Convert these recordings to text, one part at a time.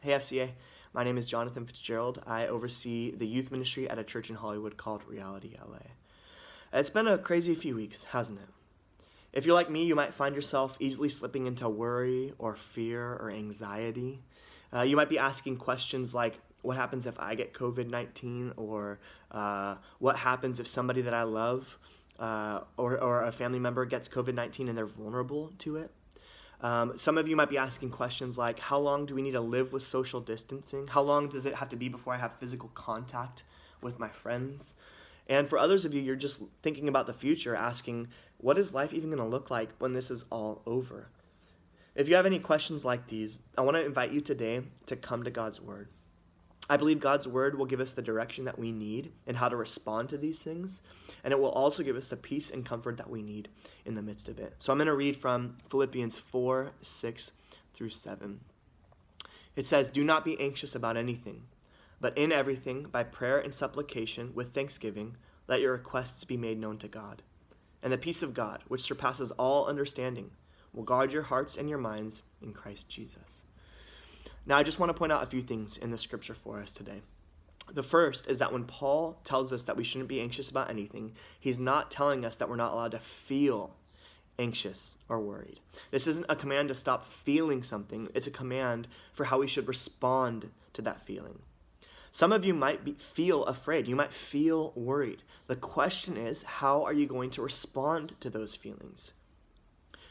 Hey, FCA. My name is Jonathon Fitzgerald. I oversee the youth ministry at a church in Hollywood called Reality LA. It's been a crazy few weeks, hasn't it? If you're like me, you might find yourself easily slipping into worry or fear or anxiety. Uh, you might be asking questions like, what happens if I get COVID 19? Or uh, what happens if somebody that I love uh, or, or a family member gets COVID 19 and they're vulnerable to it? Um, some of you might be asking questions like How long do we need to live with social distancing? How long does it have to be before I have physical contact with my friends? And for others of you, you're just thinking about the future, asking, What is life even going to look like when this is all over? If you have any questions like these, I want to invite you today to come to God's Word. I believe God's word will give us the direction that we need and how to respond to these things. And it will also give us the peace and comfort that we need in the midst of it. So I'm going to read from Philippians 4 6 through 7. It says, Do not be anxious about anything, but in everything, by prayer and supplication, with thanksgiving, let your requests be made known to God. And the peace of God, which surpasses all understanding, will guard your hearts and your minds in Christ Jesus. Now, I just want to point out a few things in the scripture for us today. The first is that when Paul tells us that we shouldn't be anxious about anything, he's not telling us that we're not allowed to feel anxious or worried. This isn't a command to stop feeling something, it's a command for how we should respond to that feeling. Some of you might be, feel afraid. You might feel worried. The question is, how are you going to respond to those feelings?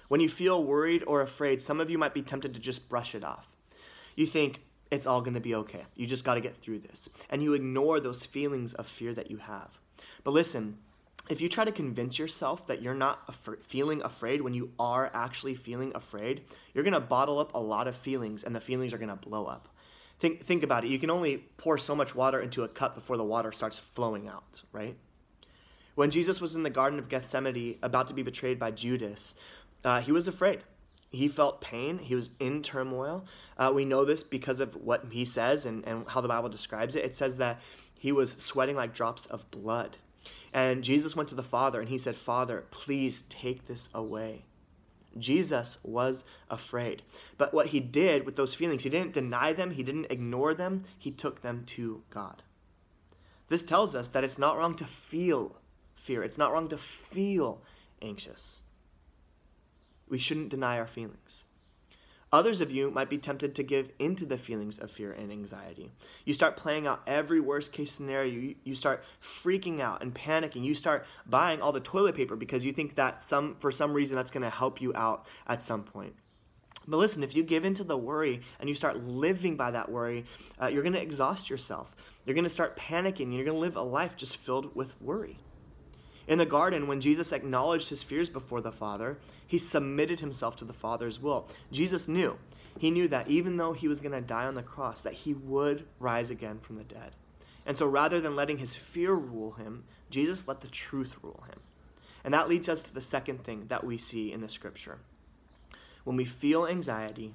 When you feel worried or afraid, some of you might be tempted to just brush it off you think it's all going to be okay. You just got to get through this. And you ignore those feelings of fear that you have. But listen, if you try to convince yourself that you're not af- feeling afraid when you are actually feeling afraid, you're going to bottle up a lot of feelings and the feelings are going to blow up. Think, think about it. You can only pour so much water into a cup before the water starts flowing out, right? When Jesus was in the Garden of Gethsemane about to be betrayed by Judas, uh, he was afraid. He felt pain. He was in turmoil. Uh, we know this because of what he says and, and how the Bible describes it. It says that he was sweating like drops of blood. And Jesus went to the Father and he said, Father, please take this away. Jesus was afraid. But what he did with those feelings, he didn't deny them, he didn't ignore them, he took them to God. This tells us that it's not wrong to feel fear, it's not wrong to feel anxious we shouldn't deny our feelings. Others of you might be tempted to give into the feelings of fear and anxiety. You start playing out every worst case scenario. You, start freaking out and panicking. You start buying all the toilet paper because you think that some for some reason that's going to help you out at some point. But listen, if you give into the worry and you start living by that worry, uh, you're going to exhaust yourself. You're going to start panicking you're going to live a life just filled with worry. In the garden, when Jesus acknowledged his fears before the Father, he submitted himself to the Father's will. Jesus knew. He knew that even though he was going to die on the cross, that he would rise again from the dead. And so rather than letting his fear rule him, Jesus let the truth rule him. And that leads us to the second thing that we see in the scripture. When we feel anxiety,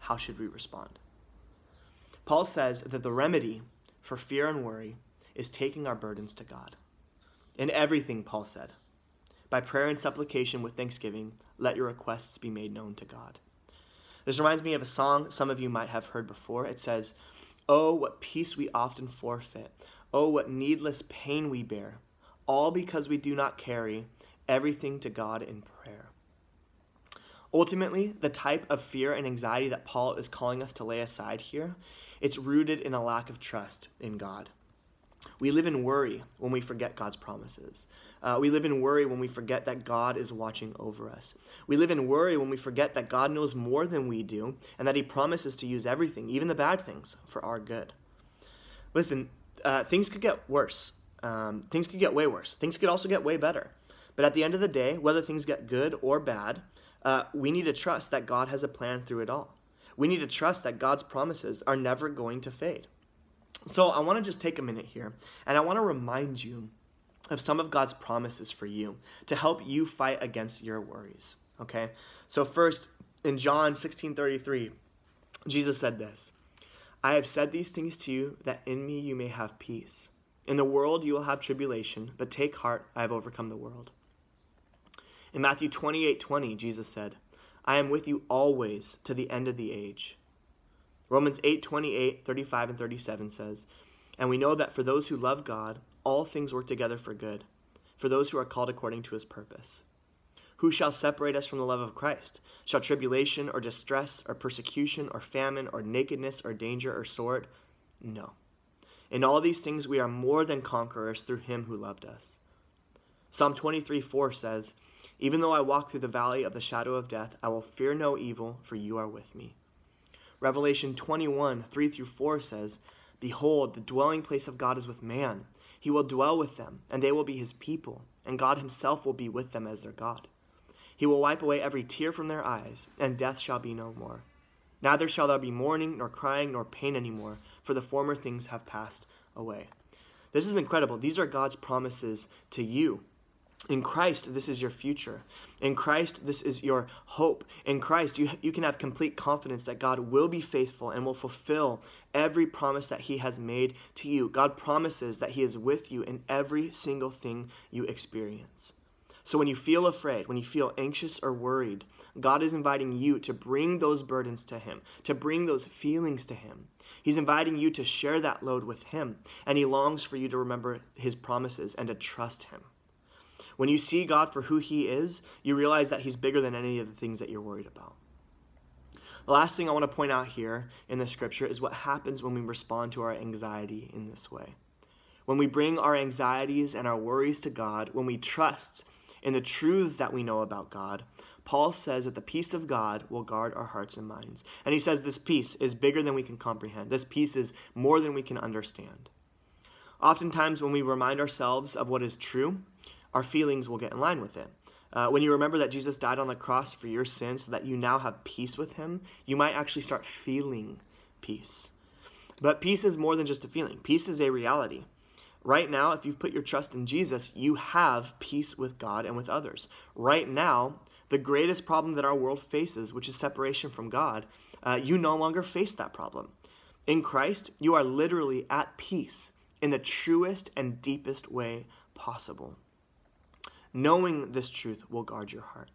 how should we respond? Paul says that the remedy for fear and worry is taking our burdens to God. In everything, Paul said, by prayer and supplication with thanksgiving, let your requests be made known to God. This reminds me of a song some of you might have heard before. It says, Oh, what peace we often forfeit. Oh, what needless pain we bear. All because we do not carry everything to God in prayer. Ultimately, the type of fear and anxiety that Paul is calling us to lay aside here, it's rooted in a lack of trust in God. We live in worry when we forget God's promises. Uh, we live in worry when we forget that God is watching over us. We live in worry when we forget that God knows more than we do and that He promises to use everything, even the bad things, for our good. Listen, uh, things could get worse. Um, things could get way worse. Things could also get way better. But at the end of the day, whether things get good or bad, uh, we need to trust that God has a plan through it all. We need to trust that God's promises are never going to fade. So I want to just take a minute here and I want to remind you of some of God's promises for you to help you fight against your worries. Okay? So first in John 16:33, Jesus said this, I have said these things to you that in me you may have peace. In the world you will have tribulation, but take heart, I have overcome the world. In Matthew 28:20, Jesus said, I am with you always to the end of the age. Romans 8 28, 35, and 37 says, And we know that for those who love God, all things work together for good, for those who are called according to his purpose. Who shall separate us from the love of Christ? Shall tribulation or distress or persecution or famine or nakedness or danger or sword? No. In all these things we are more than conquerors through him who loved us. Psalm 23 4 says, Even though I walk through the valley of the shadow of death, I will fear no evil, for you are with me. Revelation 21 3 through 4 says, Behold, the dwelling place of God is with man. He will dwell with them, and they will be his people, and God himself will be with them as their God. He will wipe away every tear from their eyes, and death shall be no more. Neither shall there be mourning, nor crying, nor pain any more, for the former things have passed away. This is incredible. These are God's promises to you. In Christ, this is your future. In Christ, this is your hope. In Christ, you, you can have complete confidence that God will be faithful and will fulfill every promise that He has made to you. God promises that He is with you in every single thing you experience. So when you feel afraid, when you feel anxious or worried, God is inviting you to bring those burdens to Him, to bring those feelings to Him. He's inviting you to share that load with Him, and He longs for you to remember His promises and to trust Him. When you see God for who He is, you realize that He's bigger than any of the things that you're worried about. The last thing I want to point out here in the scripture is what happens when we respond to our anxiety in this way. When we bring our anxieties and our worries to God, when we trust in the truths that we know about God, Paul says that the peace of God will guard our hearts and minds. And he says this peace is bigger than we can comprehend. This peace is more than we can understand. Oftentimes, when we remind ourselves of what is true, our feelings will get in line with it. Uh, when you remember that Jesus died on the cross for your sins so that you now have peace with him, you might actually start feeling peace. But peace is more than just a feeling, peace is a reality. Right now, if you've put your trust in Jesus, you have peace with God and with others. Right now, the greatest problem that our world faces, which is separation from God, uh, you no longer face that problem. In Christ, you are literally at peace in the truest and deepest way possible. Knowing this truth will guard your heart.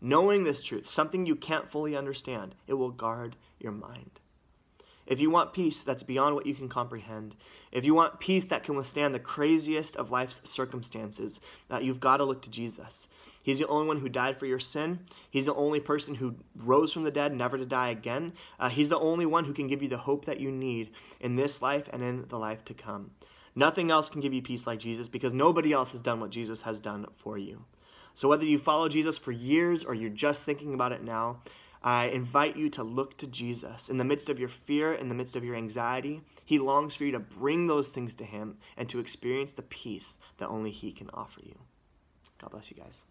Knowing this truth, something you can't fully understand, it will guard your mind. If you want peace that's beyond what you can comprehend, if you want peace that can withstand the craziest of life's circumstances, uh, you've got to look to Jesus. He's the only one who died for your sin. He's the only person who rose from the dead, never to die again. Uh, he's the only one who can give you the hope that you need in this life and in the life to come. Nothing else can give you peace like Jesus because nobody else has done what Jesus has done for you. So, whether you follow Jesus for years or you're just thinking about it now, I invite you to look to Jesus. In the midst of your fear, in the midst of your anxiety, He longs for you to bring those things to Him and to experience the peace that only He can offer you. God bless you guys.